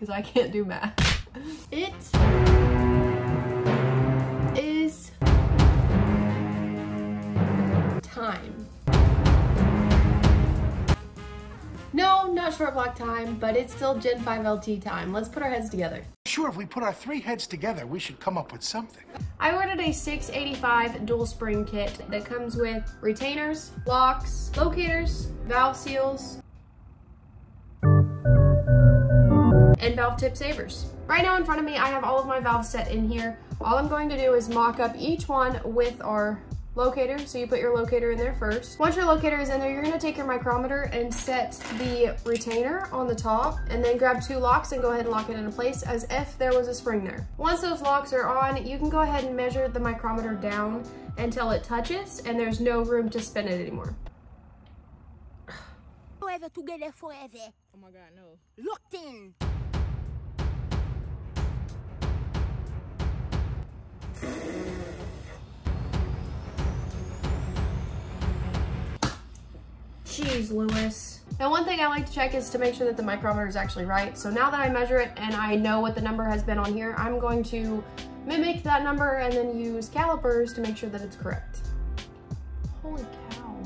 because I can't do math. It is time. No, not short block time, but it's still Gen 5 LT time. Let's put our heads together. Sure, if we put our three heads together, we should come up with something. I ordered a 685 dual spring kit that comes with retainers, locks, locators, valve seals, and valve tip savers. Right now in front of me, I have all of my valves set in here. All I'm going to do is mock up each one with our locator. So you put your locator in there first. Once your locator is in there, you're gonna take your micrometer and set the retainer on the top and then grab two locks and go ahead and lock it into place as if there was a spring there. Once those locks are on, you can go ahead and measure the micrometer down until it touches and there's no room to spin it anymore. Forever together forever. Oh my god, no. Locked in. Jeez, Lewis. Now one thing I like to check is to make sure that the micrometer is actually right. So now that I measure it and I know what the number has been on here, I'm going to mimic that number and then use calipers to make sure that it's correct. Holy cow.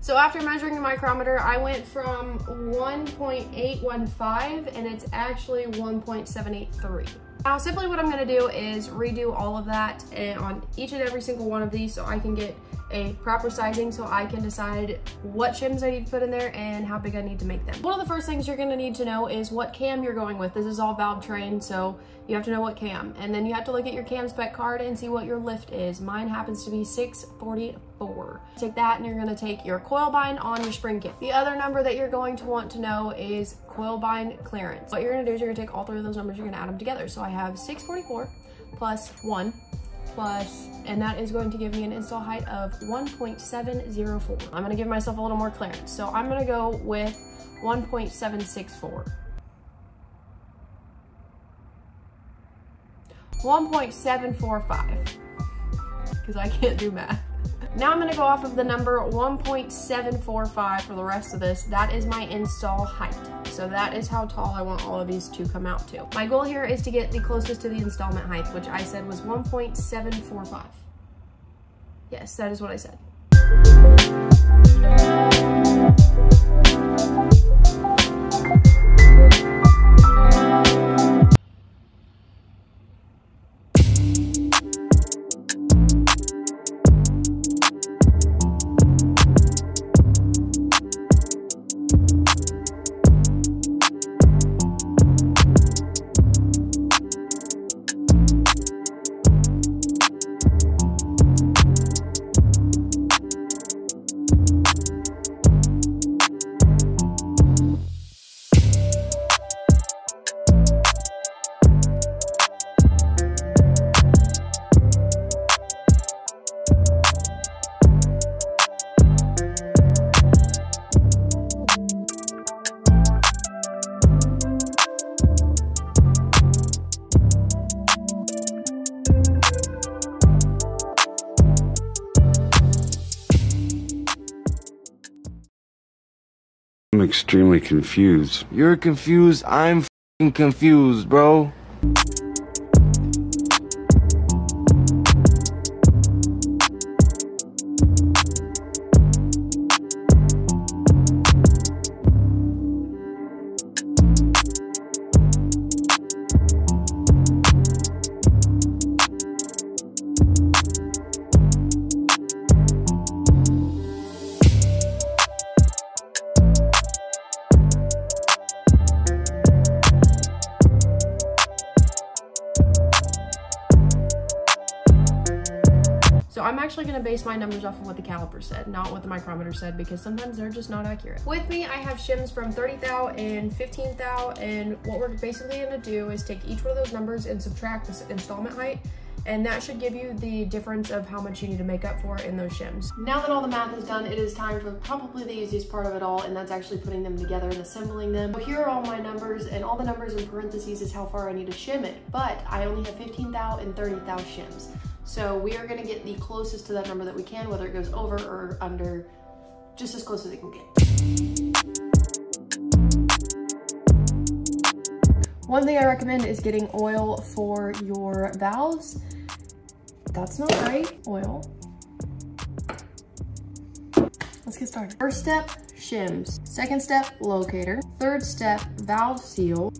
So after measuring the micrometer, I went from 1.815 and it's actually 1.783. Now simply what I'm gonna do is redo all of that and on each and every single one of these so I can get a proper sizing so I can decide what shims I need to put in there and how big I need to make them. One of the first things you're gonna need to know is what cam you're going with. This is all valve trained, so you have to know what cam. And then you have to look at your cam spec card and see what your lift is. Mine happens to be 644. Take that and you're gonna take your coil bind on your spring kit. The other number that you're going to want to know is coil bind clearance. What you're gonna do is you're gonna take all three of those numbers, you're gonna add them together. So I have 644 plus one plus, and that is going to give me an install height of 1.704. I'm gonna give myself a little more clearance. So I'm gonna go with 1.764. 1.745, because I can't do math. Now I'm gonna go off of the number 1.745 for the rest of this. That is my install height. So that is how tall I want all of these to come out to. My goal here is to get the closest to the installment height, which I said was 1.745. Yes, that is what I said. I'm extremely confused. You're confused. I'm confused, bro. So I'm actually gonna base my numbers off of what the caliper said, not what the micrometer said, because sometimes they're just not accurate. With me, I have shims from 30 thou and 15 thou, and what we're basically gonna do is take each one of those numbers and subtract this installment height, and that should give you the difference of how much you need to make up for in those shims. Now that all the math is done, it is time for probably the easiest part of it all, and that's actually putting them together and assembling them. So here are all my numbers, and all the numbers in parentheses is how far I need to shim it, but I only have 15 thou and 30 thou shims. So we are gonna get the closest to that number that we can, whether it goes over or under, just as close as it can get. One thing I recommend is getting oil for your valves. That's not right, oil. Let's get started. First step, shims. Second step, locator. Third step, valve seal.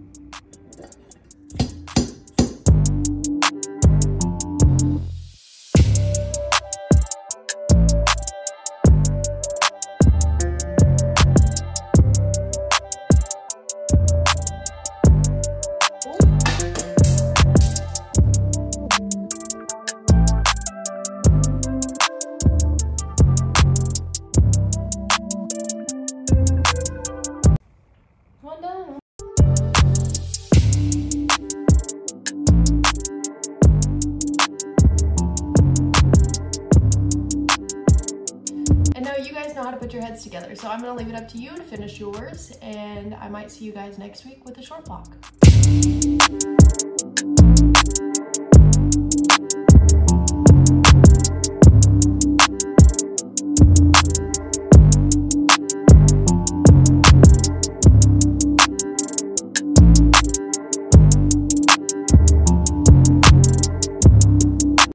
Your heads together, so I'm gonna leave it up to you to finish yours, and I might see you guys next week with a short block.